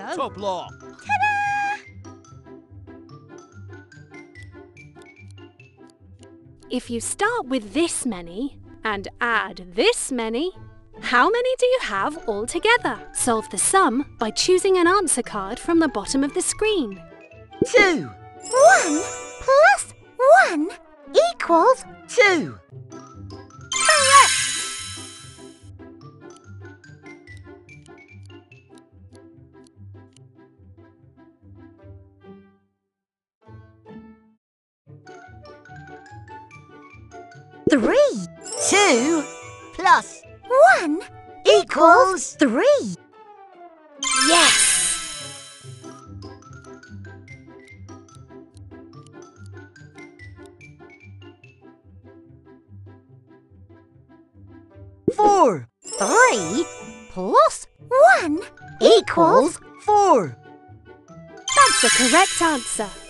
Octoblock! If you start with this many and add this many, how many do you have altogether? Solve the sum by choosing an answer card from the bottom of the screen. Two. One plus one equals Two. Two plus One equals three. yes. Four Three plus one equals four. That's the correct answer.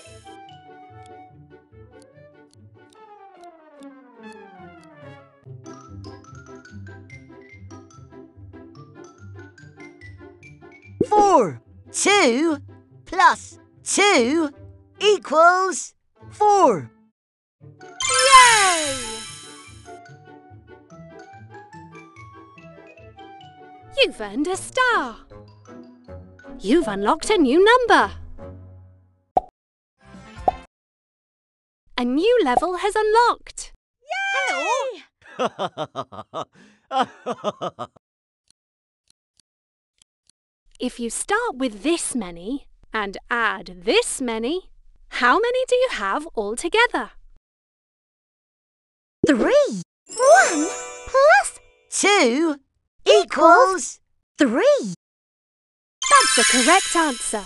Four. Two plus two equals four. Yay! You've earned a star. You've unlocked a new number. A new level has unlocked. If you start with this many and add this many, how many do you have altogether? Three. One plus Two equals three. That's the correct answer.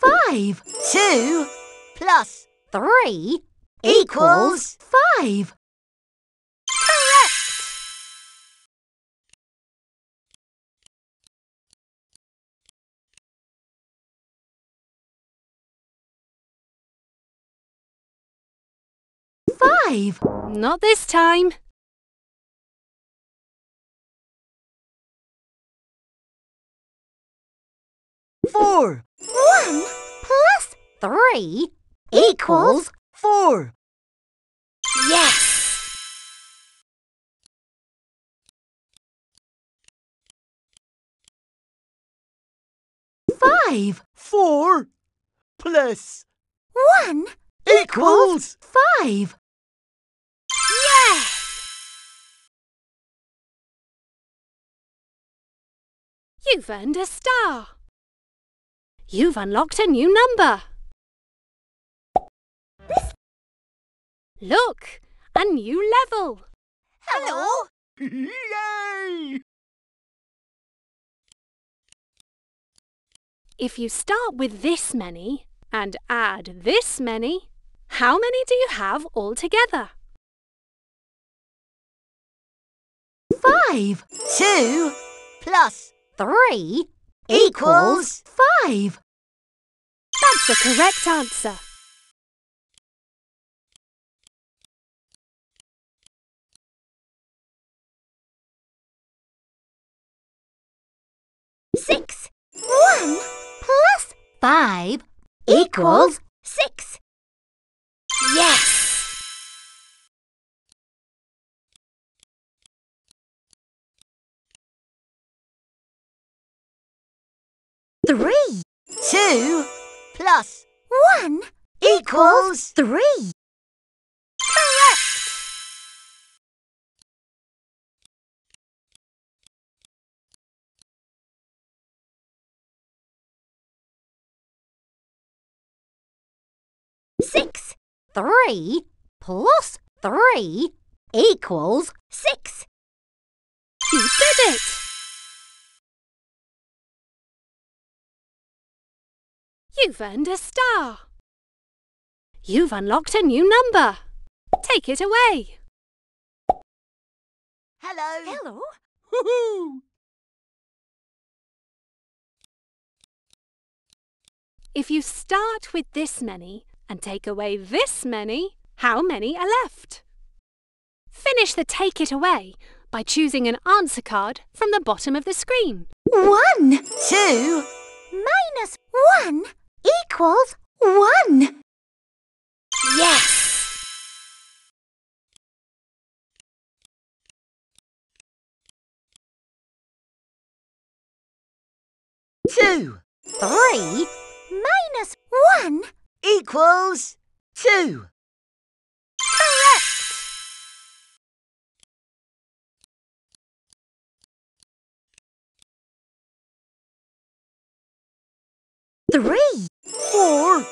Five. two plus Three equals five. Five. Not this time. four One plus three equals four. yes. Five. Four plus One equals five. Yes! You've earned a star. You've unlocked a new number. Look, a new level. Hello. Yay! If you start with this many and add this many, how many do you have altogether? Five. Two plus Three equals five. That's the correct answer. Six. One plus five equals six. yes. Three. Two plus One equals three. Six. Three plus three equals six. You did it! You've earned a star. You've unlocked a new number. Take it away. hello. Hello. Woohoo! If you start with this many and take away this many, how many are left? Finish the take it away by choosing an answer card from the bottom of the screen. One two, minus one equals one. yes. Two Three minus one equals two. Correct! Three Four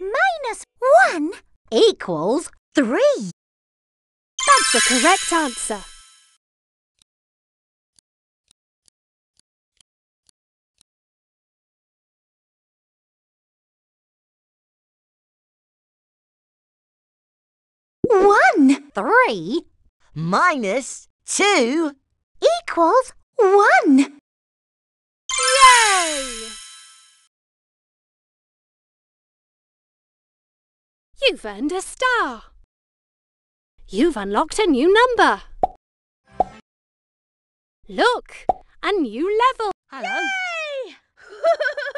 minus one equals three. That's the correct answer. One three minus two equals one. Yay! You've earned a star. You've unlocked a new number. Look, a new level. Hello.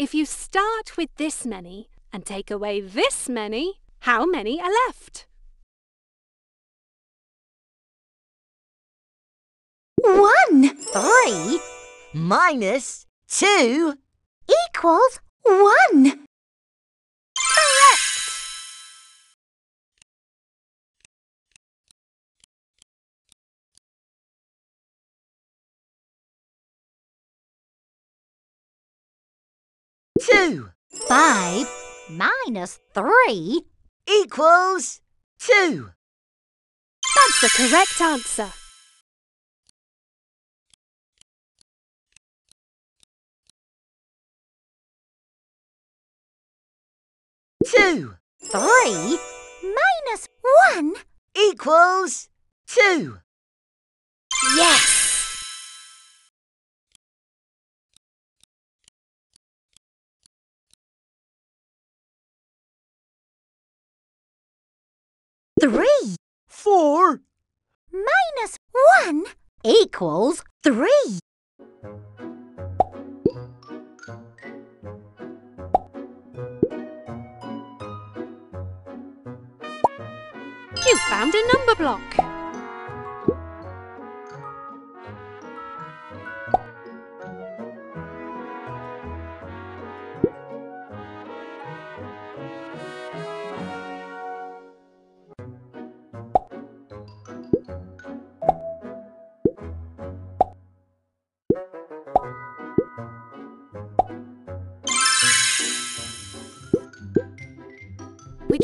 If you start with this many and take away this many, how many are left? One three minus two equals one. Two Five minus three equals two. That's the correct answer. Two three minus one equals two. yes. Three Four minus one equals three. You found a number block.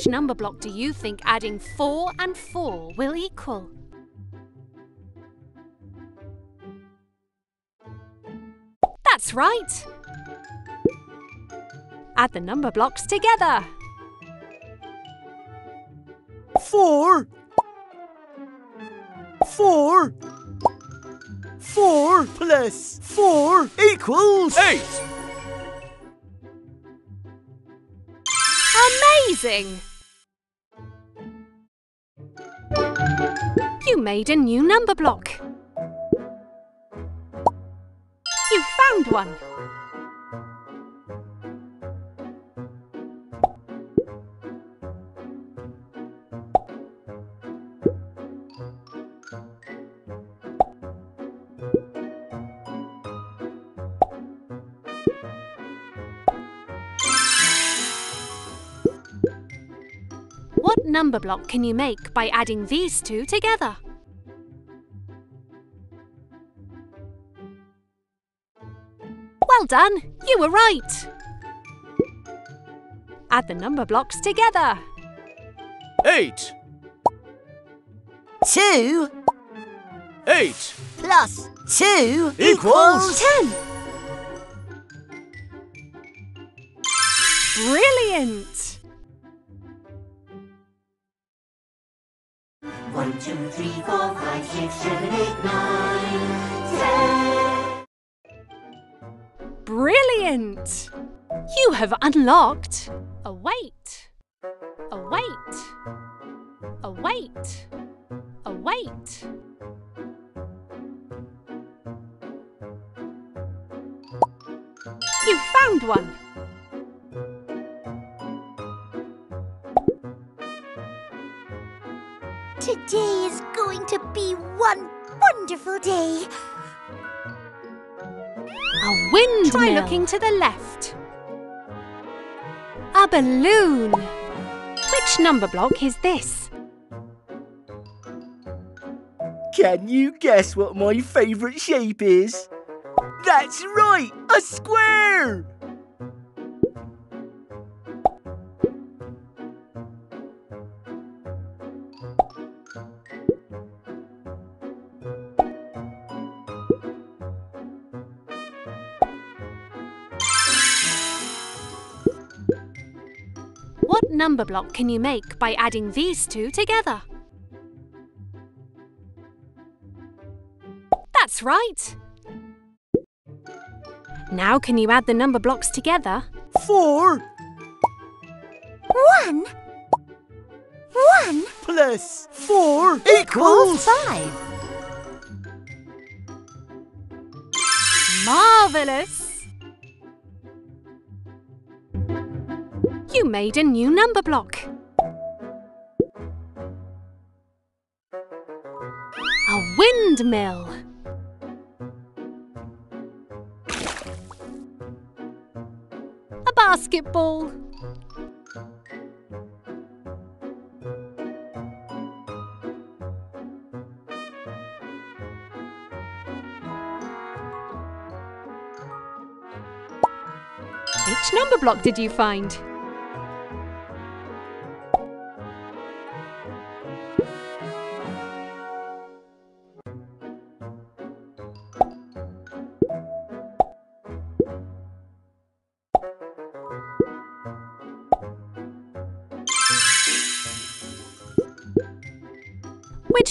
Which number block do you think adding 4 and 4 will equal? That's right! Add the number blocks together. four four four plus four equals Eight! Amazing! You made a new number block. You found one. Number block can you make by adding these two together? Well done! You were right! Add the number blocks together. Eight! two Eight! plus two Equals Ten! Brilliant! Two, three, four, five, six, seven, eight, nine, ten. Brilliant! You have unlocked a weight. Await. a Await. You found one. Today is going to be one wonderful day. A windmill. Try looking to the left. A balloon. Which number block is this? Can you guess what my favourite shape is? That's right, a square! Number block can you make by adding these two together? That's right. Now can you add the number blocks together? Four One. One plus four equals equals five. Marvellous! You made a new number block. A windmill. A basketball. Which number block did you find?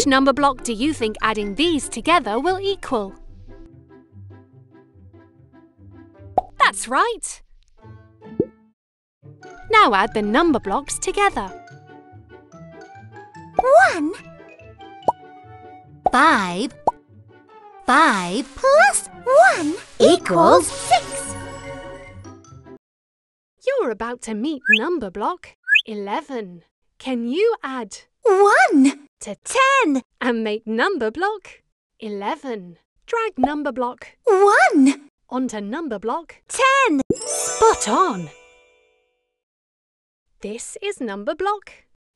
Which number block do you think adding these together will equal? That's right. Now add the number blocks together. One. Five. Five plus one equals six. You're about to meet number block 11. Can you add One. To 10 and make number block 11? Drag number block One. onto number block 10. Spot on! This is number block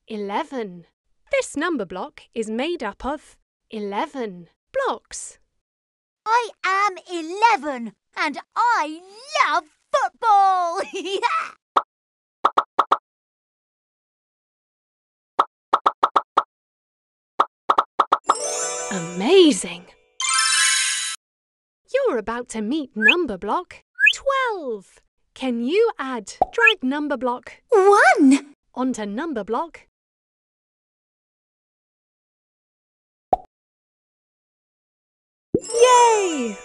11. This number block is made up of 11 blocks. I am 11 and I love football. Amazing! You're about to meet number block 12. Can you add drag number block One. onto number block? Yay!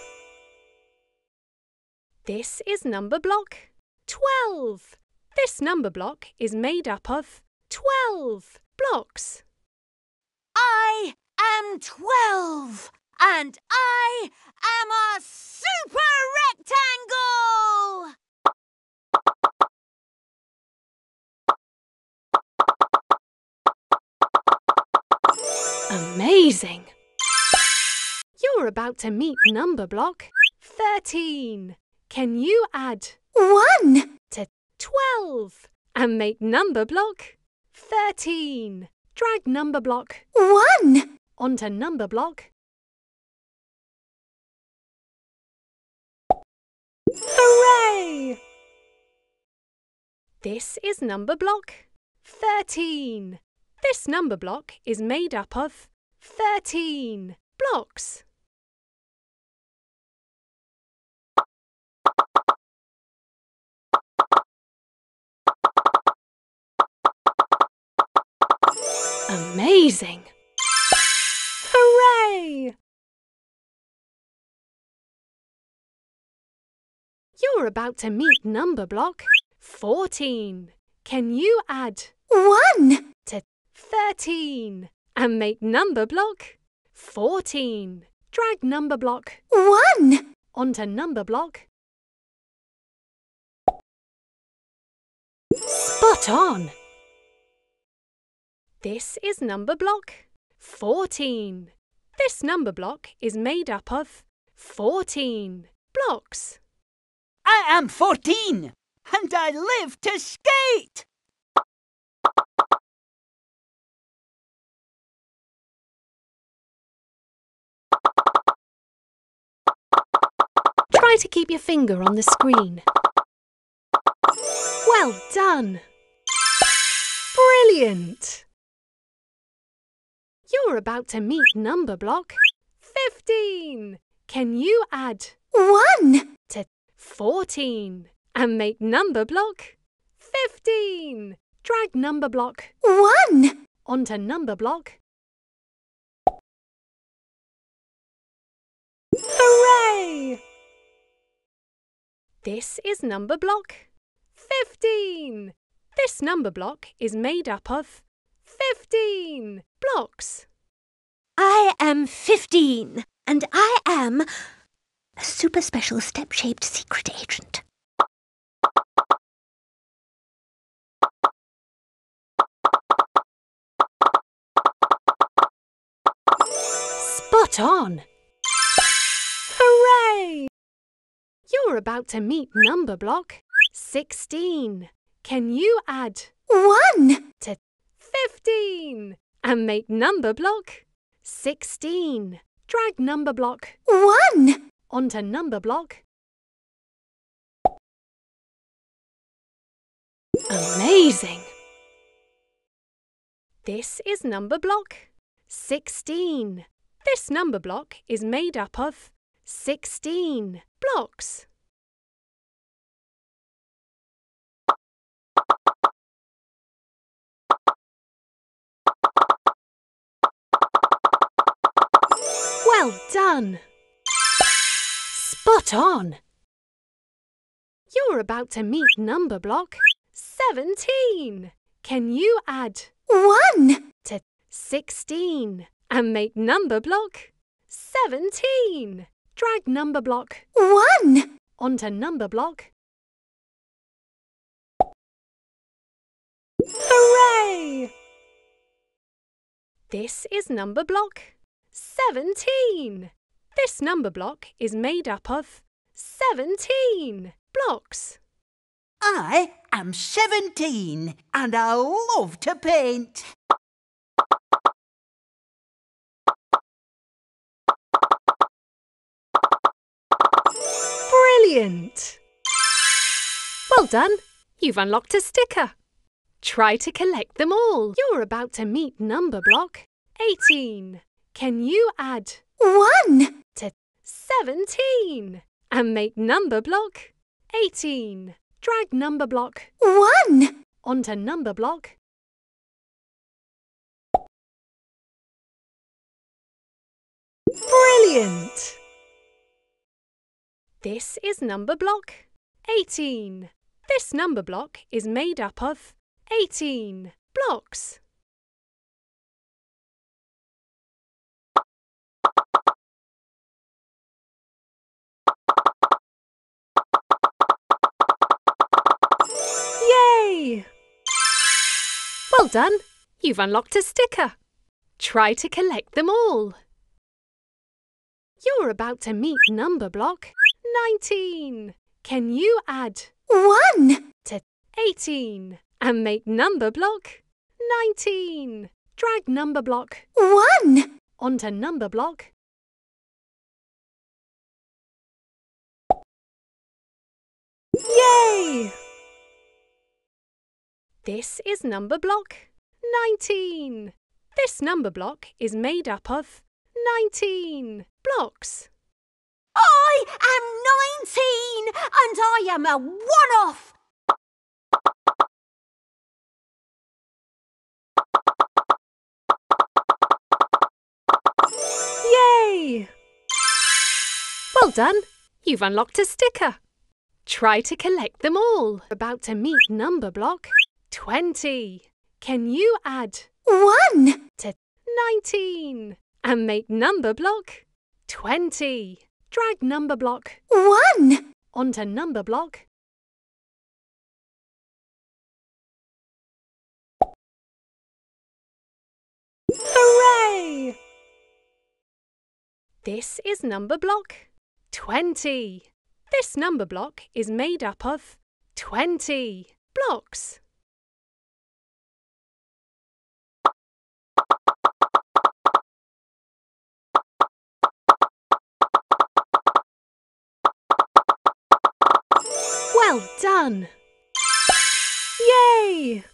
This is number block 12. This number block is made up of 12 blocks. I am 12 and I am a super rectangle. Amazing! You're about to meet number block 13. Can you add One. to 12 and make number block 13? Drag number block One. Onto number block. Hooray! This is number block 13. This number block is made up of 13 blocks. Amazing! Hooray! You're about to meet number block 14. Can you add 1, to 13 and make number block 14. Drag number block 1, onto number block. Spot on! This is number block 14. This number block is made up of 14 blocks. I am 14 and I live to skate. Try to keep your finger on the screen. Well done! Brilliant! You're about to meet number block 15. Can you add 1, to 14 and make number block 15? Drag number block 1, onto number block. Hooray! This is number block 15. This number block is made up of 15 blocks. I am 15 and I am a super special step shaped secret agent. Spot on! Hooray! You're about to meet number block 16. Can you add 1, to 15 and make number block 16? Drag number block 1, onto number block. Amazing! This is number block 16. This number block is made up of 16 blocks. Well done! Spot on! You're about to meet number block 17. Can you add 1, to 16 and make number block 17? Drag number block 1, onto number block. Hooray! This is number block 17. This number block is made up of 17 blocks. I am 17 and I love to paint. Brilliant! Well done! You've unlocked a sticker. Try to collect them all. You're about to meet number block 18. Can you add 1, to 17 and make number block 18? Drag number block 1, onto number block. Brilliant! This is number block 18. This number block is made up of 18 blocks. Done! You've unlocked a sticker. Try to collect them all. You're about to meet number block 19. Can you add 1, to 18 and make number block 19? Drag number block 1, onto number block. Yay! This is number block 19. This number block is made up of 19 blocks. I am 19 and I am a one off. Yay! Well done! You've unlocked a sticker. Try to collect them all. About to meet number block 20. Can you add One. to 19 and make number block 20? Drag number block One. onto number block. Hooray! This is number block 20. This number block is made up of 20 blocks. Well done! Yay!